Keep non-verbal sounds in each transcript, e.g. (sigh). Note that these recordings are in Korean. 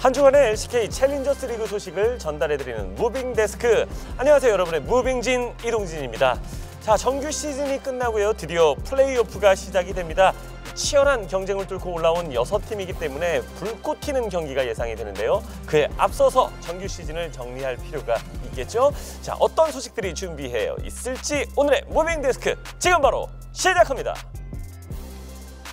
한 주간의 LCK 챌린저스 리그 소식을 전달해드리는 무빙 데스크. 안녕하세요, 여러분의 무빙진 이동진입니다. 자, 정규 시즌이 끝나고요. 드디어 플레이오프가 시작이 됩니다. 치열한 경쟁을 뚫고 올라온 여섯 팀이기 때문에 불꽃 튀는 경기가 예상이 되는데요. 그에 앞서서 정규 시즌을 정리할 필요가 있겠죠. 자, 어떤 소식들이 준비해 있을지 오늘의 무빙 데스크 지금 바로 시작합니다.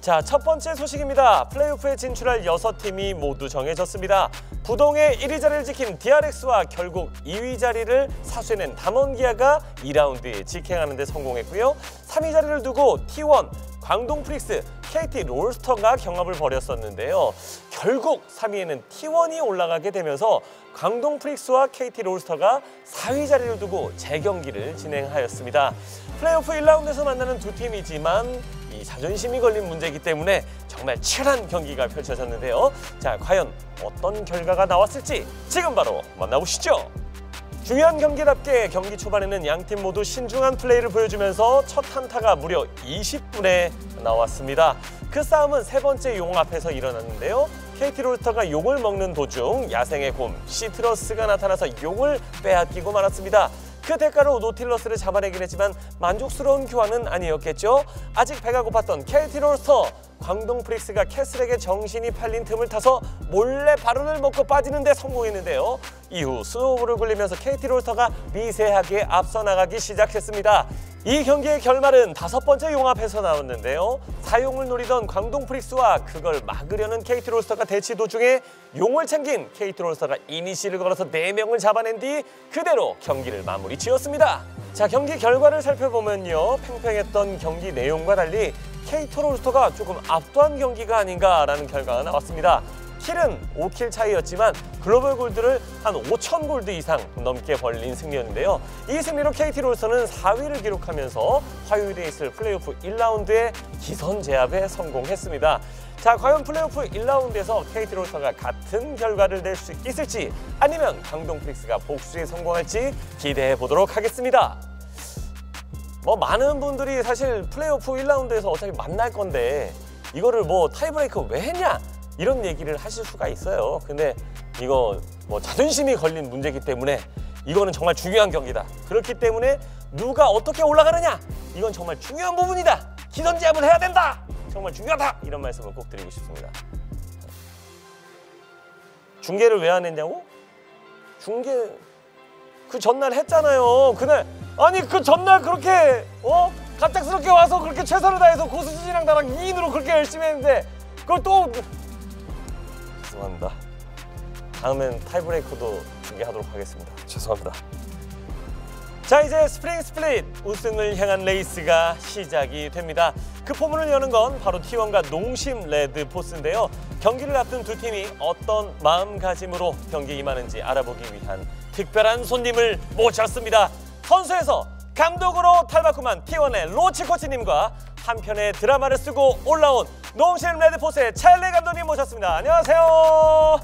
자, 첫 번째 소식입니다. 플레이오프에 진출할 여섯 팀이 모두 정해졌습니다. 부동의 1위 자리를 지킨 DRX와 결국 2위 자리를 사수해낸 담원기아가 2라운드에 직행하는 데 성공했고요. 3위 자리를 두고 T1, 광동 프릭스, KT 롤스터가 경합을 벌였었는데요. 결국 3위에는 T1이 올라가게 되면서 광동 프릭스와 KT 롤스터가 4위 자리를 두고 재경기를 진행하였습니다. 플레이오프 1라운드에서 만나는 두 팀이지만 이 자존심이 걸린 문제이기 때문에 정말 치열한 경기가 펼쳐졌는데요. 자, 과연 어떤 결과가 나왔을지 지금 바로 만나보시죠. 중요한 경기답게 경기 초반에는 양 팀 모두 신중한 플레이를 보여주면서 첫 한타가 무려 20분에 나왔습니다. 그 싸움은 세 번째 용 앞에서 일어났는데요. KT 롤스터가 용을 먹는 도중 야생의 곰 시트러스가 나타나서 용을 빼앗기고 말았습니다. 그 대가로 노틸러스를 잡아내긴 했지만 만족스러운 교환은 아니었겠죠. 아직 배가 고팠던 KT 롤스터 광동 프릭스가 캐슬에게 정신이 팔린 틈을 타서 몰래 바론을 먹고 빠지는데 성공했는데요. 이후 snowball을 굴리면서 KT 롤스터가 미세하게 앞서 나가기 시작했습니다. 이 경기의 결말은 다섯 번째 용 앞에서 나왔는데요. 사용을 노리던 광동 프릭스와 그걸 막으려는 KT 롤스터가 대치 도중에 용을 챙긴 KT 롤스터가 이니시를 걸어서 네명을 잡아낸 뒤 그대로 경기를 마무리 지었습니다. 자 경기 결과를 살펴보면요. 팽팽했던 경기 내용과 달리 롤스터가 조금 압도한 경기가 아닌가라는 결과가 나왔습니다. 킬은 5킬 차이였지만 global gold를 한 5천 골드 이상 넘게 벌린 승리였는데요. 이 승리로 KT 롤스터는 4위를 기록하면서 화요일에 있을 플레이오프 1라운드의 기선 제압에 성공했습니다. 자, 과연 플레이오프 1라운드에서 KT 롤스터가 같은 결과를 낼 수 있을지 아니면 강동 프릭스가 복수에 성공할지 기대해 보도록 하겠습니다. 뭐 많은 분들이 사실 플레이오프 1라운드에서 어차피 만날 건데 이거를 뭐 타이브레이크 왜 했냐 이런 얘기를 하실 수가 있어요. 근데 이거 뭐 자존심이 걸린 문제이기 때문에 이거는 정말 중요한 경기다. 그렇기 때문에 누가 어떻게 올라가느냐 이건 정말 중요한 부분이다. 기선제압을 해야 된다. 정말 중요하다. 이런 말씀을 꼭 드리고 싶습니다. 중계를 왜 안 했냐고? 중계 그 전날 했잖아요. 그날 아니 그 전날 그렇게 어 갑작스럽게 와서 그렇게 최선을 다해서 고수진이랑 나랑 2인으로 그렇게 열심히 했는데 그걸 또 죄송합니다. 다음엔 tiebreaker도 중계하도록 하겠습니다. 죄송합니다. 자 이제 spring split 우승을 향한 레이스가 시작이 됩니다. 그 포문을 여는 건 바로 T1과 농심 레드포스인데요. 경기를 앞둔 두 팀이 어떤 마음가짐으로 경기에 임하는지 알아보기 위한 특별한 손님을 모셨습니다. 선수에서 감독으로 탈바꿈한 T1의 로치 코치님과 한 편의 드라마를 쓰고 올라온 농심 레드포스의 첼리 감독님 모셨습니다. 안녕하세요.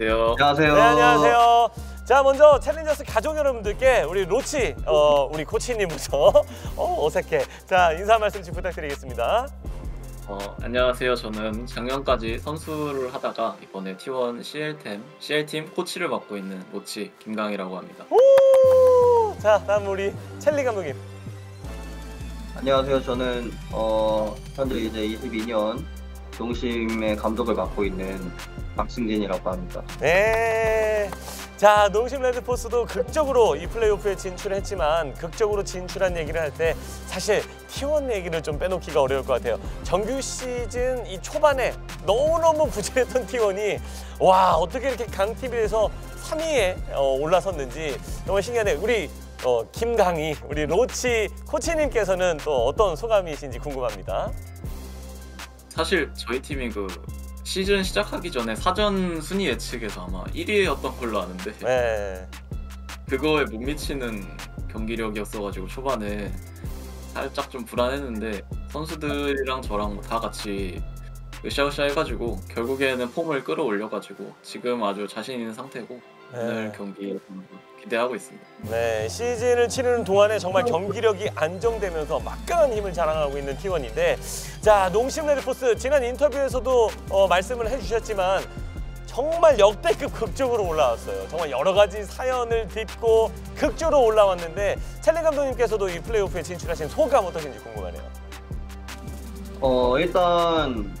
안녕하세요. 안녕하세요. 네, 안녕하세요. 자, 먼저 챌린저스 가족 여러분들께 우리 로치, 어, 우리 코치님부터 (laughs) 어, 어색해. 자, 인사 말씀 좀 부탁드리겠습니다. 어, 안녕하세요. 저는 작년까지 선수를 하다가 이번에 T1 CL팀, CL팀 코치를 맡고 있는 로치 김강이라고 합니다. 오! 자, 다음 우리 첼리 감독님. 안녕하세요. 저는 어, 현재 이제 22년 동심의 감독을 맡고 있는 박승진이라고 합니다. 네. 자, 농심 레드포스도 극적으로 이 플레이오프에 진출했지만 극적으로 진출한 얘기를 할 때 사실 T1 얘기를 좀 빼놓기가 어려울 것 같아요. 정규 시즌 이 초반에 너무너무 부진했던 T1이 와, 어떻게 이렇게 돼서 3위에 어, 올라섰는지 정말 신기하네요. 우리 어, 김강희, 우리 로치 코치님께서는 또 어떤 소감이신지 궁금합니다. 사실 저희 팀이 그 시즌 시작하기 전에 사전 순위 예측에서 아마 1위였던 걸로 아는데 네. 그거에 못 미치는 경기력이었어가지고 초반에 살짝 좀 불안했는데 선수들이랑 저랑 다 같이 으쌰으쌰 해가지고 결국에는 폼을 끌어올려가지고 지금 아주 자신 있는 상태고 오늘 네. 경기 기대하고 있습니다. 네, 시즌을 치르는 동안에 정말 경기력이 안정되면서 막강한 힘을 자랑하고 있는 T1인데 자, 농심 레드포스 지난 인터뷰에서도 어, 말씀을 해주셨지만 정말 역대급 극적으로 올라왔어요. 정말 여러 가지 사연을 딛고 극적으로 올라왔는데 첼리 감독님께서도 이 플레이오프에 진출하신 소감 어떠신지 궁금하네요. 어, 일단,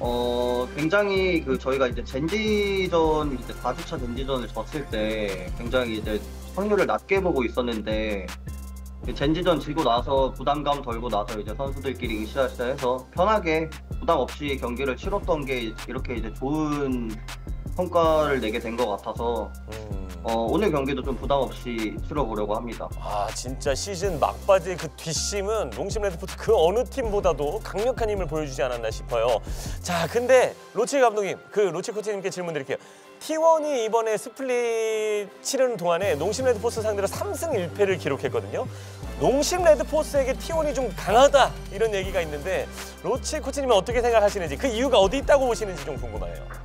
어, 굉장히 그 저희가 이제 젠지전, 이제 4주차 젠지전을 졌을 때 굉장히 이제 확률을 낮게 보고 있었는데, 이 젠지전 지고 나서 부담감 덜고 나서 이제 선수들끼리 으쌰으쌰 해서 편하게 부담 없이 경기를 치렀던 게 이렇게 이제 좋은 성과를 내게 된 것 같아서, 음. 어, 오늘 경기도 좀 부담 없이 치러보려고 합니다. 아 진짜 시즌 막바지 그 뒷심은 농심 레드포스 그 어느 팀보다도 강력한 힘을 보여주지 않았나 싶어요. 자 근데 로치 감독님 그 로치 코치님께 질문 드릴게요. T1이 이번에 split 치르는 동안에 농심 레드포스 상대로 3승 1패를 기록했거든요. 농심 레드포스에게 T1이 좀 강하다 이런 얘기가 있는데 로치 코치님은 어떻게 생각하시는지 그 이유가 어디 있다고 보시는지 좀 궁금하네요.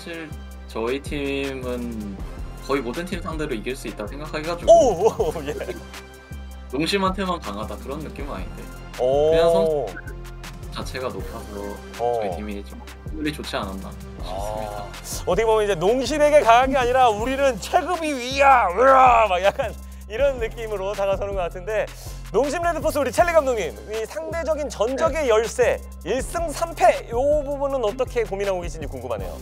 사실 저희 팀은 거의 모든 팀 상대로 이길 수 있다 생각해가지고 오, 오 예. 농심한테만 강하다 그런 느낌은 아닌데 오. 그냥 선수- 자체가 높아서 어. 저희 팀이 좀 확률이 좋지 않았나 싶습니다. 아, 어떻게 보면 이제 농심에게 강한 게 아니라 우리는 체급이 위야, 으아, 막 약간 이런 느낌으로 다가서는 것 같은데 농심 레드포스 우리 첼리 감독님 이 상대적인 전적의 열세 1승 3패 이 부분은 어떻게 고민하고 계신지 궁금하네요.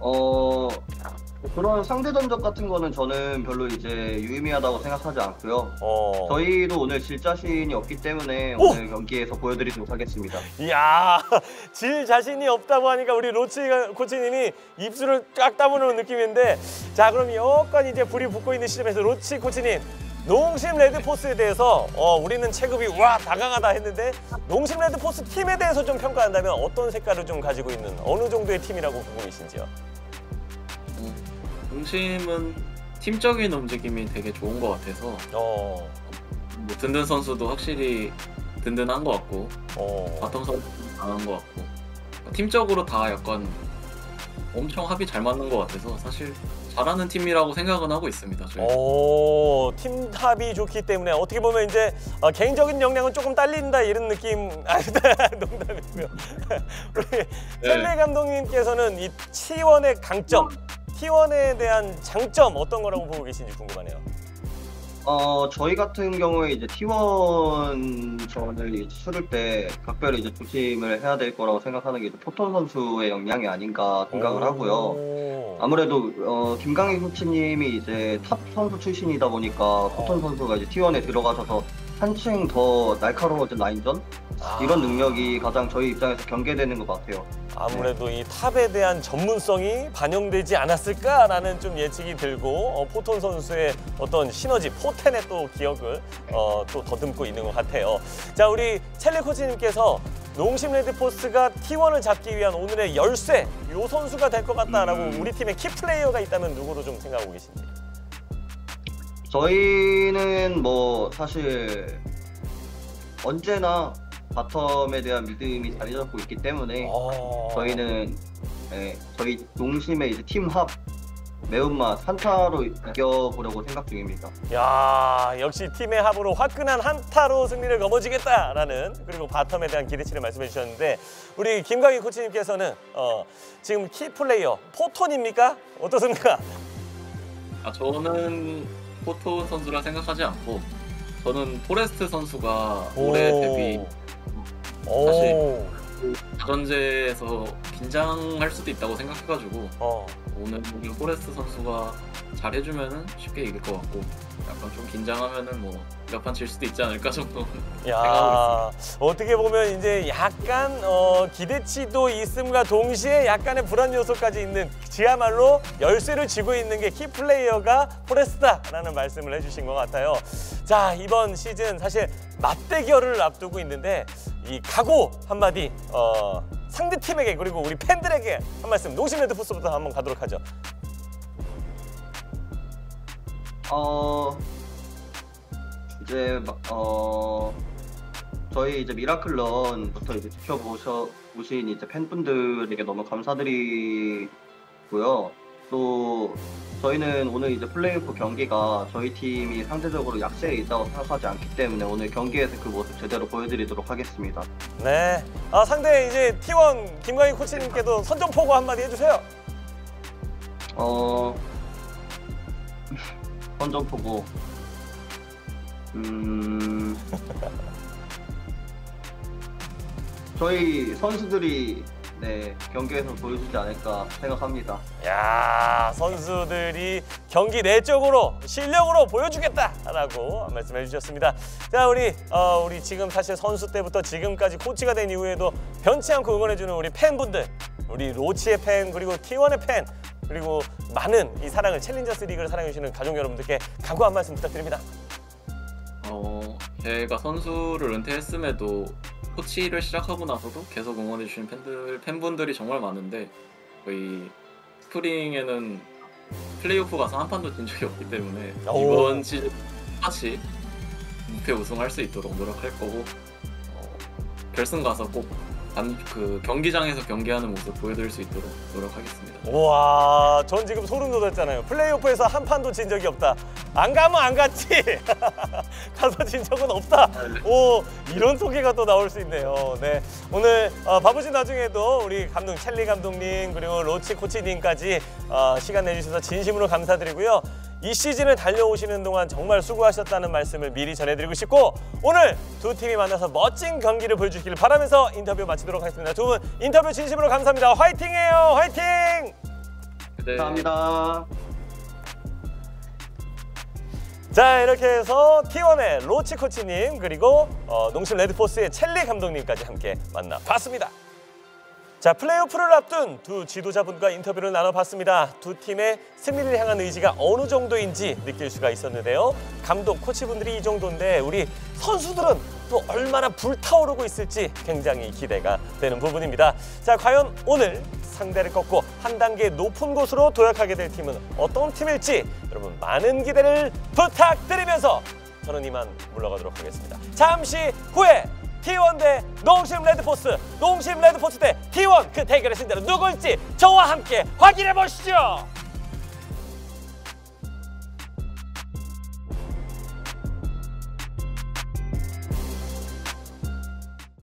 어 그런 상대 전적 같은 거는 저는 별로 이제 유의미하다고 생각하지 않고요. 어, 저희도 오늘 질 자신이 없기 때문에 오! 오늘 경기에서 보여드리도록 하겠습니다. 이야 (laughs) 질 자신이 없다고 하니까 우리 로치 코치님이 입술을 꽉 다무는 느낌인데 자 그럼 여건 이제 불이 붙고 있는 시점에서 로치 코치님 농심 레드포스에 대해서 어, 우리는 체급이 와 다 강하다 했는데 농심 레드포스 팀에 대해서 좀 평가한다면 어떤 색깔을 좀 가지고 있는 어느 정도의 팀이라고 보고 계신지요? 농심은 팀적인 움직임이 되게 좋은 것 같아서 어, 뭐 든든 선수도 확실히 든든한 것 같고 어, 바텀 선수도 강한 것 같고 팀적으로 다 약간 엄청 합이 잘 맞는 것 같아서 사실 잘하는 팀이라고 생각은 하고 있습니다. 저희. 오, 팀 합이 좋기 때문에 어떻게 보면 이제 어, 개인적인 역량은 조금 딸린다 이런 느낌 (laughs) 아 농담이고요. (laughs) 우리 첼리 감독님께서는 이 T1의 강점, T1에 대한 장점 어떤 거라고 보고 계신지 궁금하네요. 어 저희 같은 경우에 이제 T1 전을 이제 치를 때 각별히 이제 조심을 해야 될 거라고 생각하는 게 이제 포톤 선수의 역량이 아닌가 생각을 하고요. 오. 아무래도 어, 김강희 코치님이 이제 탑 선수 출신이다 보니까 포톤 선수가 이제 T1에 들어가셔서 한층 더 날카로워진 라인전 아, 이런 능력이 가장 저희 입장에서 경계되는 것 같아요. 아무래도 이 탑에 대한 전문성이 반영되지 않았을까라는 좀 예측이 들고 어, 포톤 선수의 어떤 시너지 포톤의 또 기억을 어, 또 더듬고 있는 것 같아요. 자 우리 첼리 코치님께서 농심 레드포스가 T1을 잡기 위한 오늘의 열쇠 요 선수가 될 것 같다라고 음. 우리 팀에 key player가 있다면 누구로 좀 생각하고 계신지. 저희는 뭐 사실 언제나 바텀에 대한 믿음이 자리 잡고 있기 때문에 어. 저희는 예, 저희 농심의 이제 팀합 매운맛 한타로 이겨보려고 생각 중입니다. 야 역시 팀의 합으로 화끈한 한타로 승리를 거머쥐겠다라는 그리고 바텀에 대한 기대치를 말씀해 주셨는데 우리 김광희 코치님께서는 어, 지금 키 플레이어 포톤입니까 어떻습니까? 아 저는 포톤 선수라 생각하지 않고 저는 포레스트 선수가 올해 데뷔 오. 사실. 다전제에서 긴장할 수도 있다고 생각해가지고 어. 오늘 포레스트 선수가 잘해주면은 쉽게 이길 것 같고 약간 좀 긴장하면은 뭐 몇판 질 수도 있지 않을까 정도 야 (laughs) 어떻게 보면 이제 약간 어, 기대치도 있음과 동시에 약간의 불안 요소까지 있는 지야말로 열쇠를 쥐고 있는 게 key player가 포레스트라는 말씀을 해주신 것 같아요. 자 이번 시즌 사실 맞대결을 앞두고 있는데 이 각오 한마디 어, 상대 팀에게 그리고 우리 팬들에게 한 말씀 농심 레드 포스부터 한번 가도록 하죠. 어 이제 막, 어 저희 이제 미라클런부터 이제 지켜보셔 보신 이제 팬분들에게 너무 감사드리고요. 또 저희는 오늘 이제 플레이오프 경기가 저희 팀이 상대적으로 약세에 있다고 생각하지 않기 때문에 오늘 경기에서 그 모습 제대로 보여드리도록 하겠습니다. 네. 아, 상대 이제 T1 김광희 코치님께도 선전포고 한마디 해주세요. 어 선전포고 음 (laughs) 저희 선수들이 네 경기에서 보여주지 않을까 생각합니다. 야 선수들이 경기 내적으로 실력으로 보여주겠다라고 말씀해 주셨습니다. 자 우리 어, 우리 지금 사실 선수 때부터 지금까지 코치가 된 이후에도 변치 않고 응원해주는 우리 팬분들, 우리 로치의 팬 그리고 T1의 팬 그리고 많은 이 사랑을 챌린저스 리그를 사랑해 주시는 가족 여러분들께 각오 한 말씀 부탁드립니다. 어, 제가 선수를 은퇴했음에도 코치를 시작하고 나서도 계속 응원해주신 팬들, 팬분들이 정말 많은데 저희 스프링에는 플레이오프 가서 한 판도 진 적이 없기 때문에 오. 이번 시즌 다시 무패 우승할 수 있도록 노력할 거고 어, 결승 가서 꼭 그 경기장에서 경기하는 모습 보여드릴 수 있도록 노력하겠습니다. 우와, 전 지금 소름 돋았잖아요. 플레이오프에서 한 판도 진 적이 없다. 안 가면 안 갔지. (laughs) 가서 진 적은 없다. 오, 이런 소개가 또 나올 수 있네요. 네, 오늘 어, 바쁘신 나중에도 우리 감독 첼리 감독님 그리고 로치 코치님까지 어, 시간 내주셔서 진심으로 감사드리고요. 이 시즌을 달려오시는 동안 정말 수고하셨다는 말씀을 미리 전해드리고 싶고 오늘 두 팀이 만나서 멋진 경기를 보여주시길 바라면서 인터뷰 마치도록 하겠습니다. 두 분 인터뷰 진심으로 감사합니다. 화이팅해요, 화이팅! 네. 감사합니다. 자 이렇게 해서 T1의 로치 코치님 그리고 어, 농심 레드포스의 첼리 감독님까지 함께 만나봤습니다. 자 플레이오프를 앞둔 두 지도자분과 인터뷰를 나눠봤습니다. 두 팀의 승리를 향한 의지가 어느 정도인지 느낄 수가 있었는데요. 감독, 코치분들이 이 정도인데 우리 선수들은 또 얼마나 불타오르고 있을지 굉장히 기대가 되는 부분입니다. 자 과연 오늘 상대를 꺾고 한 단계 높은 곳으로 도약하게 될 팀은 어떤 팀일지 여러분 많은 기대를 부탁드리면서 저는 이만 물러가도록 하겠습니다. 잠시 후에 T1 대 농심 레드포스, 농심 레드포스 대 T1 그 대결의 승자는 누구일지 저와 함께 확인해 보시죠.